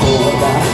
for that.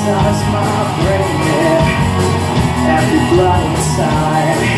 times my brain Every blood inside.